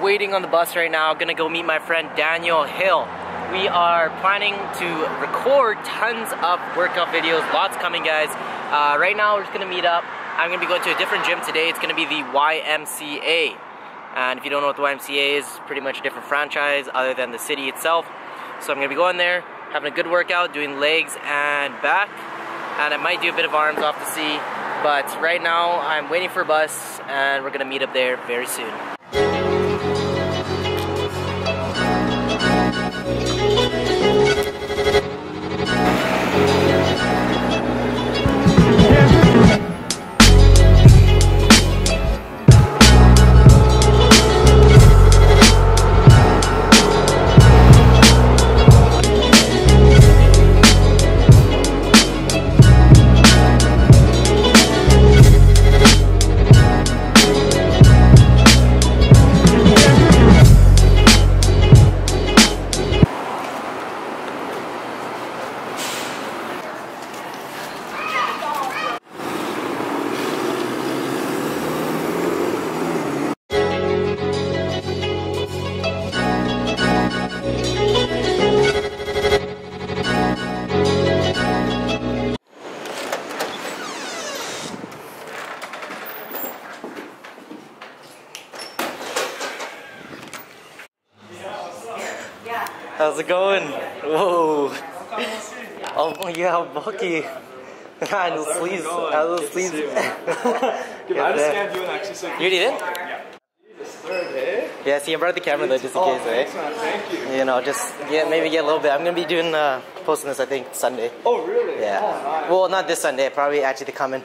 waiting on the bus right now. Gonna go meet my friend Daniel Hill. We are planning to record tons of workout videos. Lots coming, guys. Uh, right now, we're just gonna meet up. I'm gonna be going to a different gym today. It's gonna be the YMCA. And if you don't know what the YMCA is, pretty much a different franchise other than the city itself. So I'm gonna be going there, having a good workout, doing legs and back. And I might do a bit of arms off the sea. But right now, I'm waiting for a bus and we're gonna meet up there very soon. It going? Whoa. Oh god, Bucky. Ah, those sleeves. Ah, those sleeves. I just scanned you and actually said You did it? third, hey? Yeah, see, I brought the camera though just in Oh, case, right? Thank you. You know, just yeah, maybe get a little bit. I'm gonna be doing uh, posting this, I think, Sunday. Oh, really? Yeah. Oh, nice. Well, not this Sunday. Probably actually the coming.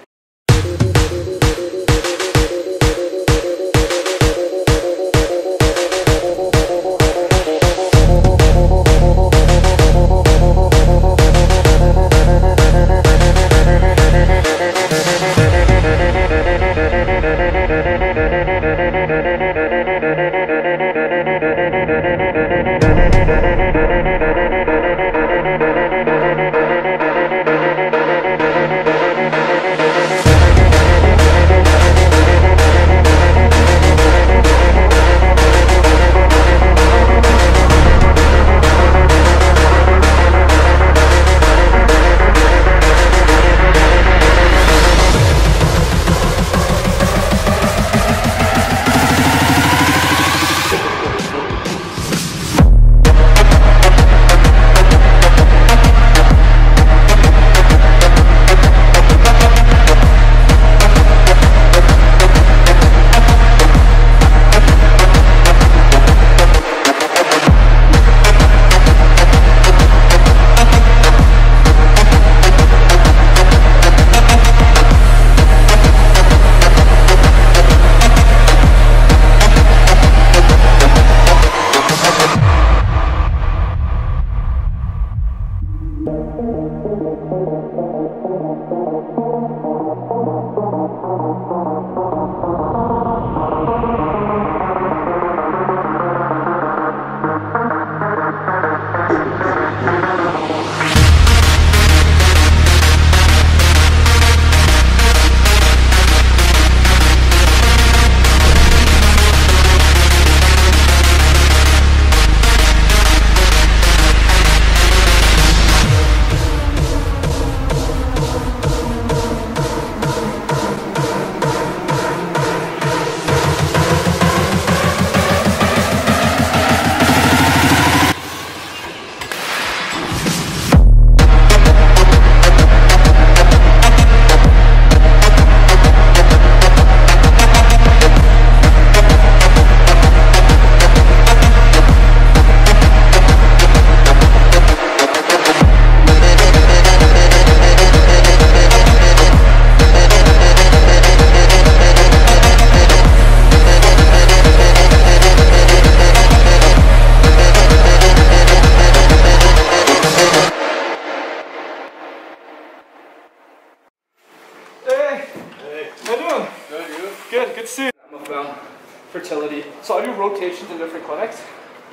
Rotations in different clinics.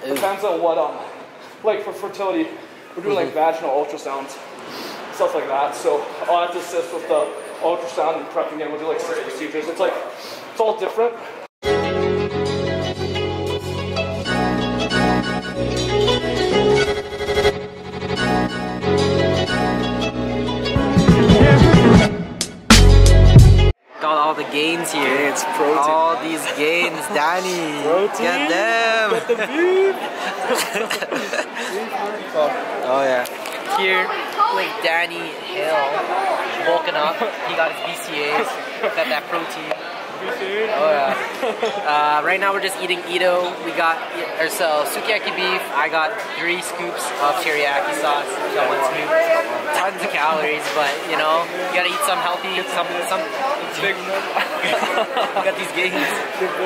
Depends on what, um, like for fertility, we're doing like vaginal ultrasounds, stuff like that. So I'll have to assist with the ultrasound and prepping it. We'll do like six procedures. It's like, it's all different. it's protein. All these gains, Danny. protein. Get them. Get the beef. oh yeah. Here, like Danny Hill, bulking up. He got his BCAs. Got that protein. Oh yeah. Uh, right now we're just eating Edo. We got ourselves sukiyaki beef. I got three scoops of teriyaki sauce. Got one scoop. Tons of calories, but you know you gotta eat some healthy. Some some. we got these gains.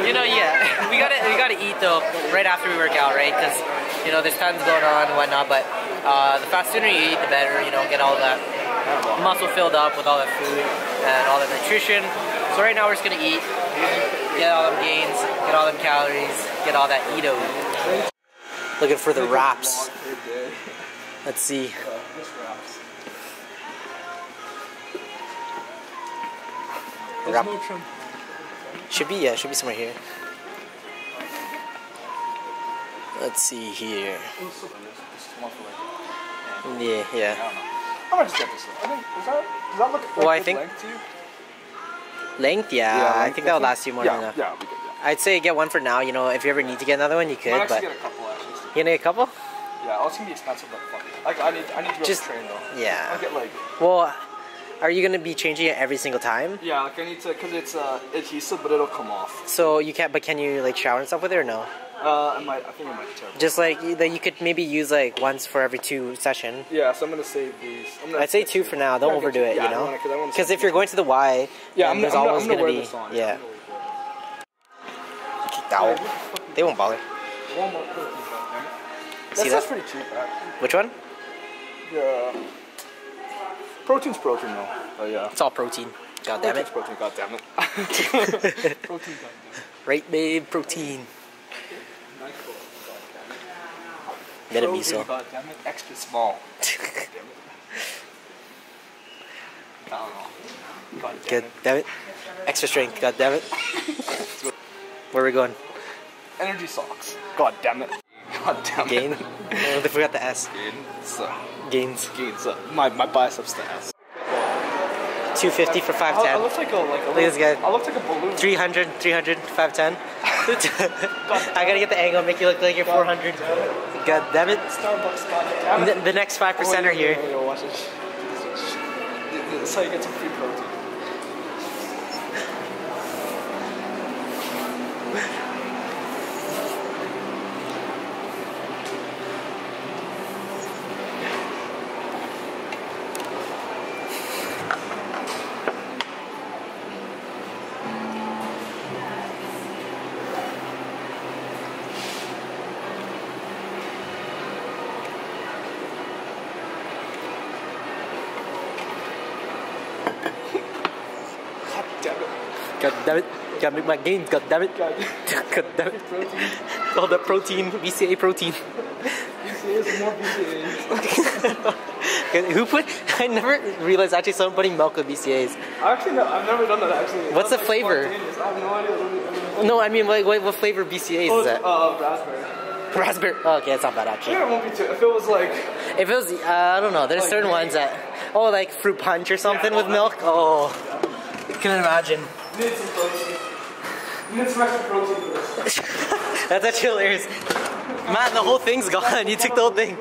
You know, yeah. We gotta we gotta eat though right after we work out, right? Because you know there's tons going on and whatnot. But uh, the faster you eat, the better. You know, get all that muscle filled up with all that food and all that nutrition. So right now we're just gonna eat, get all them gains, get all them calories, get all that Edo. Looking for the wraps. Let's see. Wrap. Should be, yeah, should be somewhere here. Let's see here. Yeah, yeah. I might just get this one. I think, does that, does that look like Well, I think- length to you? Length, yeah, I length, think that'll last you more yeah, than enough. Yeah, we could, yeah. I'd say get one for now. You know, if you ever need to get another one, you Might could. actually But get a couple actually. you need a couple? Yeah, oh, it's gonna be expensive, but fuck it. Like, I need, I need to be Just- able to train though. yeah. I'll get like, Well, are you gonna be changing it every single time? yeah, like I need to, cause it's uh, adhesive, but it'll come off. So you can't. But can you like shower and stuff with it or no? Uh, I might, I think it might be terrible. Just like that, you could maybe use like once for every two session. Yeah, so I'm gonna save these. I'm gonna I'd say two for now. Don't overdo it. yeah, you know, wanna- 'cause I wanna because if you're going to the Y, Yeah, I'm, there's I'm, always I'm gonna, gonna wear be this on. yeah. I'm gonna wear Ow. They won't bother. Walmart protein. See That's, that's that? pretty cheap, actually. Which one? Yeah. Protein's protein though. Oh yeah. It's all protein. God damn it. Protein's protein, goddammit. protein, it. Right, babe. Protein. Get a damn it, Extra small. I don't know. God damn God it. damn it. Extra strength. God damn it. Where are we going? Energy socks. God damn it. God damn Gain. it. oh, they forgot the S. Gain. So, Gains. gains. Uh, my, my biceps to S. 250 for I, I 510. look like a like a Look at this guy. I look like a balloon. 300, 300, 510. I gotta get the angle, make you look like you're 400. God damn it. Starbucks. God damn it. The, the next 5% are here. Yo, watch. This is how you get some free protein. Damn it. Gotta make my gains, god damn it. God. God damn it. protein. All the protein, BCA protein. BCAAs, more BCAAs. Who put, I never realized actually someone putting milk with BCAs. Actually, no, I've never done that actually. What's the flavor? I have no idea. Let me- let me- No, I mean, like, what, what flavor BCAs Oh, is it's, that? uh, raspberry. Raspberry. Oh, okay, that's not bad actually. think it won't be too. If it was like, If it was, uh, I don't know, there's Like certain ones that, oh, like fruit punch or something Yeah, with oh, milk. Oh, can imagine. Need some protein. Need some extra protein for this. That's actually hilarious. Man, the whole thing's gone. You took the whole thing.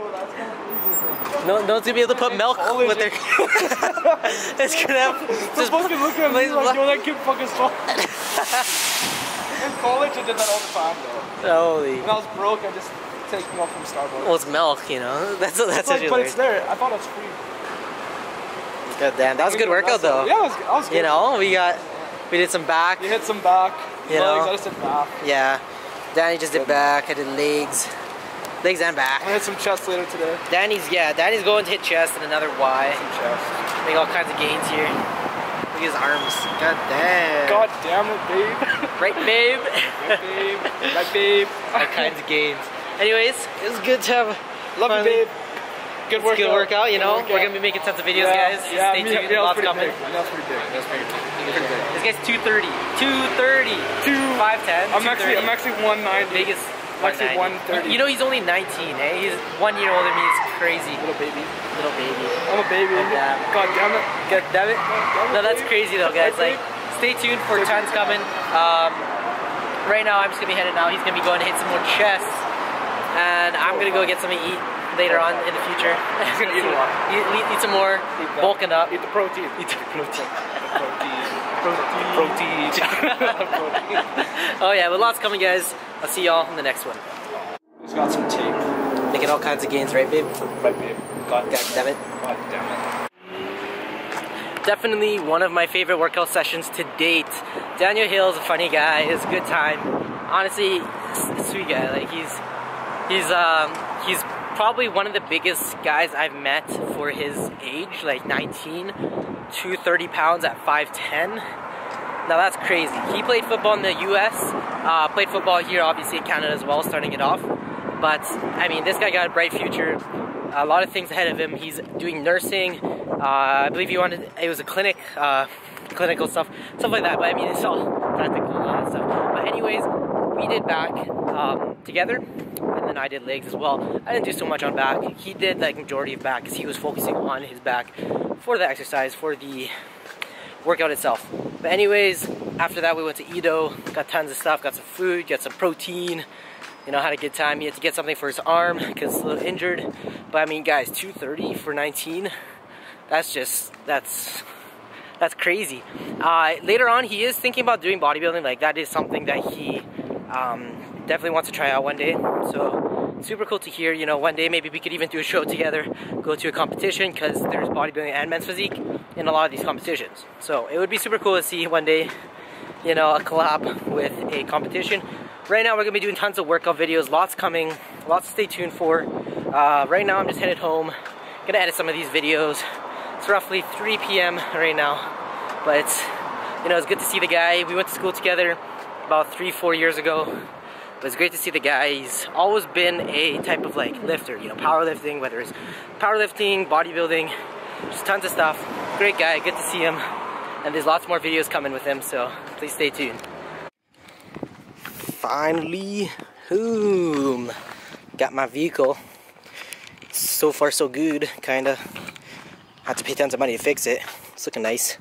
No, no one's gonna be able to put milk with their. it's gonna have just. fucking look at me like, yo, that kid fucking strong. In college, I did that all the time though. Holy. When I was broke, I just take milk from Starbucks. Well, it's milk, you know. That's that's It's like, but it's there. I thought it was free. God damn, that was a good workout though. Yeah, it was, I was good. You know, we got, we did some back. You hit some back. You legs, know. I just did back. Yeah. Danny just did back. I did legs, legs and back. I'm gonna hit some chest later today. Danny's yeah. Danny's going to hit chest and another Y. Chest. Make all kinds of gains here. Look at his arms. God damn. God damn it, babe. Right, babe. My babe. My babe. all kinds of gains. Anyways, it was good to have. Love you, babe. Good workout. Good workout, you know. Good We're gonna be making tons of videos, yeah, guys. Yeah, Stay me, tuned. Lots pretty coming. Big. That pretty big. That was pretty big. Pretty big. This guy's 230. 230. Two. 5'10. I'm actually, I'm actually 190. biggest. I'm actually 190. 130. You know he's only 19, eh? He's one year older than me. It's crazy. little baby. Little baby. I'm a baby. Yeah. God damn it. God damn it. No, that's crazy though, guys. Like, stay tuned for tons coming. Um, right now, I'm just gonna be heading out. He's gonna be going to hit some more chests. and I'm gonna go get something to eat later on in the future. gonna eat a lot. Eat, eat, eat some more, bulking up. Eat the protein. Eat the protein. protein. Protein. protein. Oh yeah, but lots coming, guys. I'll see y'all in the next one. He's got some tape. Making all kinds of gains, right, babe? Right, babe. God, God damn it. God damn it. Definitely one of my favorite workout sessions to date. Daniel Hill's a funny guy. It's a good time. Honestly, sweet guy. Like he's he's um he's probably one of the biggest guys I've met for his age, like 19, 230 pounds at 5'10. Now that's crazy. He played football in the U.S. Uh, played football here, obviously in Canada as well, starting it off. But I mean, this guy got a bright future. A lot of things ahead of him. He's doing nursing. Uh, I believe he wanted. It was a clinic, uh, clinical stuff, stuff like that. But I mean, it's all practical uh, stuff. But anyways, we did back um, together, and I did legs as well. I didn't do so much on back. He did like majority of back because he was focusing on his back for the exercise, for the workout itself. But anyways, after that we went to Edo, got tons of stuff, got some food, got some protein, you know, had a good time. He had to get something for his arm because he's a little injured. But I mean, guys, 230 for 19, that's just, that's, that's crazy. Uh, later on, he is thinking about doing bodybuilding. Like that is something that he um, definitely wants to try out one day. So super cool to hear. You know, one day maybe we could even do a show together, go to a competition because there's bodybuilding and men's physique in a lot of these competitions. So it would be super cool to see one day, you know, a collab with a competition. Right now we're gonna be doing tons of workout videos, lots coming, lots to stay tuned for. Uh, right now I'm just headed home, gonna edit some of these videos. It's roughly 3 p.m. right now, but it's, you know, it's good to see the guy. We went to school together about three, four years ago. But it's great to see the guy. He's always been a type of like lifter, you know, powerlifting, whether it's powerlifting, bodybuilding, just tons of stuff. Great guy, good to see him. And there's lots more videos coming with him, so please stay tuned. Finally home. Got my vehicle. So far so good, kinda. Had to pay tons of money to fix it. It's looking nice.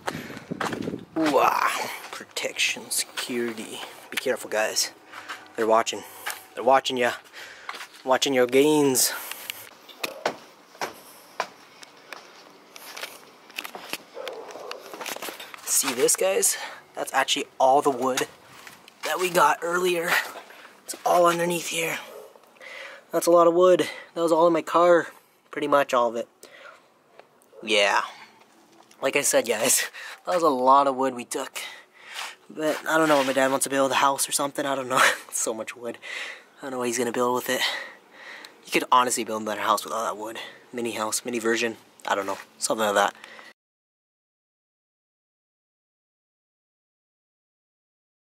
Wow. Ah, protection, security. Be careful guys. They're watching. They're watching you. Watching your gains. See this, guys? That's actually all the wood that we got earlier. It's all underneath here. That's a lot of wood. That was all in my car. Pretty much all of it. Yeah. Like I said, guys, that was a lot of wood we took. But I don't know what my dad wants to build a house or something. I don't know. so much wood. I don't know what he's gonna build with it. You could honestly build a better house with all that wood. Mini house, mini version. I don't know. Something like that.